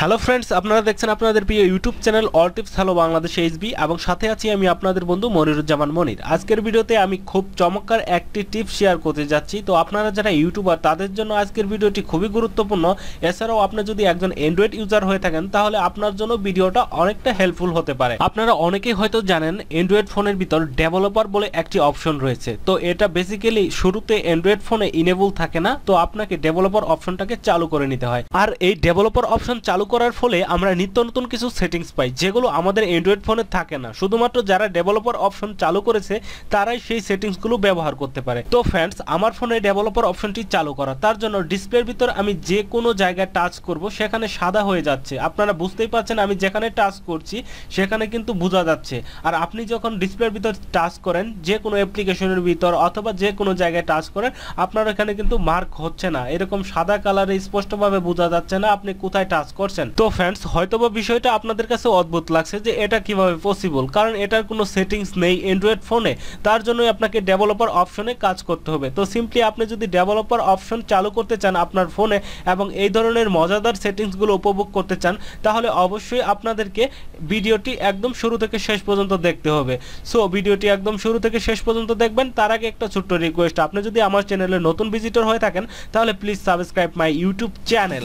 Hello friends আপনারা দেখছেন আপনাদের প্রিয় YouTube channel all tips hello Bangladesh HB এবং সাথে আছি আমি আপনাদের বন্ধু মনিরুজ্জামান মনির। আজকের ভিডিওতে আমি খুব চমৎকার একটি টিপ শেয়ার করতে যাচ্ছি। তো আপনারা যারা ইউটিউবার তাদের জন্য আজকের ভিডিওটি খুবই গুরুত্বপূর্ণ। এছাড়াও আপনি যদি একজন অ্যান্ড্রয়েড ইউজার হয়ে থাকেন, তাহলে আপনার জন্য ভিডিওটা অনেকটা হেল্পফুল হতে পারে। আপনারা অনেকেই হয়তো জানেন অ্যান্ড্রয়েড ফোনের ভিতর ডেভেলপার বলে একটি অপশন রয়েছে। তো এটা বেসিক্যালি শুরুতে অ্যান্ড্রয়েড ফোনে ইনেবল থাকে না, তো আপনাকে ডেভেলপার অপশনটাকে চালু করে নিতে হয়। আর এই ডেভেলপার অপশন চালু করার ফলে আমরা নিত্য নতুন কিছু সেটিংস পাই, যেগুলো আমাদের অ্যান্ড্রয়েড ফোনে থাকে না। শুধুমাত্র যারা ডেভেলপার অপশন চালু করেছে, তারাই সেই সেটিংসগুলো ব্যবহার করতে পারে। তো ফ্রেন্ডস আমার ফোনে ডেভেলপার অপশনটি চালু করা। তার জন্য ডিসপ্লের ভিতর আমি যে কোনো জায়গায় টাচ করব, সেখানে সাদা হয়ে যাচ্ছে। আপনারা বুঝতেই পারছেন, আমি যেখানে টাচ করছি, সেখানে কিন্তু বোঝা যাচ্ছে। আর আপনি যখন ডিসপ্লের ভিতর টাচ করেন, যে কোনো অ্যাপ্লিকেশনের ভিতর অথবা যে কোনো জায়গায় টাচ করেন, আপনার এখানে কিন্তু মার্ক হচ্ছে না। এরকম সাদা কালারে স্পষ্টভাবে বোঝা যাচ্ছে না আপনি কোথায় টাচ করছেন। তো ফ্রেন্ডস হয়তোবা বিষয়টা আপনাদের কাছে অদ্ভুত লাগছে যে এটা কীভাবে পসিবল কারণ এটার কোনো সেটিংস নেই অ্যান্ড্রয়েড ফোনে তার জন্যই আপনাকে ডেভেলপার অপশনে কাজ করতে হবে। তো সিম্পলি আপনি যদি ডেভেলপার অপশন চালু করতে চান আপনার ফোনে এবং এই ধরনের মজাদার সেটিংসগুলো উপভোগ করতে চান, তাহলে অবশ্যই আপনাদেরকে ভিডিওটি একদম শুরু থেকে শেষ পর্যন্ত দেখতে হবে। সো ভিডিওটি একদম শুরু থেকে শেষ পর্যন্ত দেখবেন। তার আগে একটা ছোট্ট রিকোয়েস্ট আপনি যদি আমার চ্যানেলে নতুন ভিজিটর হয়ে থাকেন, তাহলে please subscribe my YouTube channel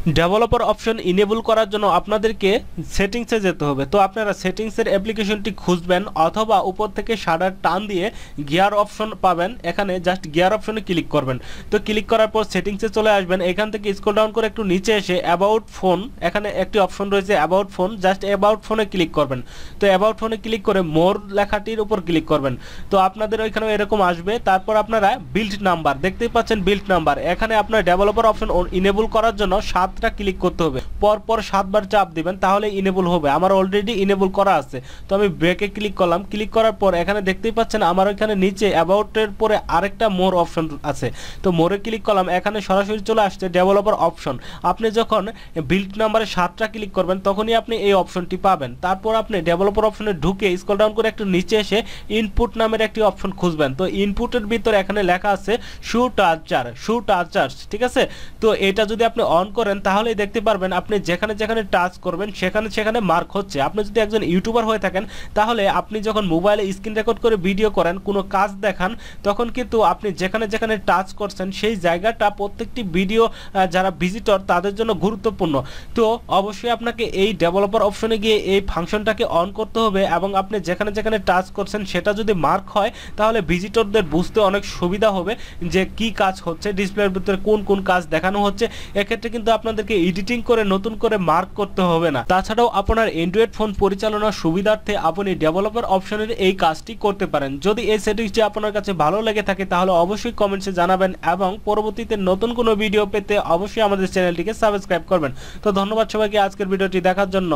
Developer option enable করার জন্য আপনাদেরকে সেটিংসে যেতে হবে। তো আপনারা সেটিংসের অ্যাপ্লিকেশনটি খুঁজবেন অথবা উপর থেকে শাটার টান দিয়ে গিয়ার অপশন পাবেন। এখানে জাস্ট গিয়ার অপশনে ক্লিক করবেন। তো ক্লিক করার পর সেটিংসে চলে আসবেন। এখান থেকে স্ক্রল ডাউন করে একটু নিচে এসে অ্যাবাউট ফোন এখানে একটি অপশন রয়েছে অ্যাবাউট ফোন জাস্ট অ্যাবাউট ফোনে ক্লিক করবেন। তো অ্যাবাউট ফোনে ক্লিক করে মোর লেখাটির উপর ক্লিক করবেন। তো আপনাদের ওইখানে এরকম আসবে। তারপর আপনারা বিল্ড নাম্বার দেখতেই পাচ্ছেন বিল্ড নাম্বার এখানে আপনার ডেভেলপার অপশন ইনেবল করার জন্য সাতটা ক্লিক করতে হবে। পরপর সাতবার চাপ দিবেন, তাহলে ইনেবল হবে। আমার অলরেডি ইনেবল করা আছে। তো আমি ব্রেকে ক্লিক করলাম। ক্লিক করার পর এখানে দেখতেই পাচ্ছেন আমার ওইখানে নিচে অ্যাবাউটের পরে আরেকটা মোর অপশন আছে। তো মোরে ক্লিক করলাম, এখানে সরাসরি চলে আসছে ডেভেলপার অপশন আপনি যখন বিল্ড নাম্বারে সাতটা ক্লিক করবেন, তখনই আপনি এই অপশনটি পাবেন। তারপর আপনি ডেভেলপার অপশনে ঢুকে স্কল ডাউন করে একটু নিচে এসে ইনপুট নামের একটি অপশন খুঁজবেন। তো ইনপুটের ভিতরে এখানে লেখা আছে শু টাচার শু টাচার ঠিক আছে? তো এটা যদি আপনি অন করেন তাহলেই দেখতে পারবেন আপনি যেখানে যেখানে টাচ করবেন, সেখানে সেখানে মার্ক হচ্ছে। আপনি যদি একজন ইউটিউবার হয়ে থাকেন, তাহলে আপনি যখন মোবাইলে স্ক্রিন রেকর্ড করে ভিডিও করেন, কোনো কাজ দেখান, তখন কিন্তু আপনি যেখানে যেখানে টাচ করছেন, সেই জায়গাটা প্রত্যেকটি ভিডিও যারা ভিজিটর তাদের জন্য গুরুত্বপূর্ণ। তো অবশ্যই আপনাকে এই ডেভেলপার অপশনে গিয়ে এই ফাংশনটাকে অন করতে হবে এবং আপনি যেখানে যেখানে টাচ করছেন, সেটা যদি মার্ক হয়, তাহলে ভিজিটরদের বুঝতে অনেক সুবিধা হবে যে কি কাজ হচ্ছে ডিসপ্লের ভিতরে কোন কোন কাজ দেখানো হচ্ছে। এক্ষেত্রে কিন্তু আপনাদেরকে এডিটিং করে, নতুন করে মার্ক করতে হবে না। তাছাড়াও আপনার অ্যান্ড্রয়েড ফোন পরিচালনার সুবিধার্থে আপনি ডেভেলপার অপশনের এই কাজটি করতে পারেন। যদি এই সেটিংসটি আপনার কাছে ভালো লেগে থাকে, তাহলে অবশ্যই কমেন্টসে জানাবেন এবং পরবর্তীতে নতুন কোনো ভিডিও পেতে অবশ্যই আমাদের চ্যানেলটিকে সাবস্ক্রাইব করবেন। তো ধন্যবাদ সবাইকে আজকের ভিডিওটি দেখার জন্য।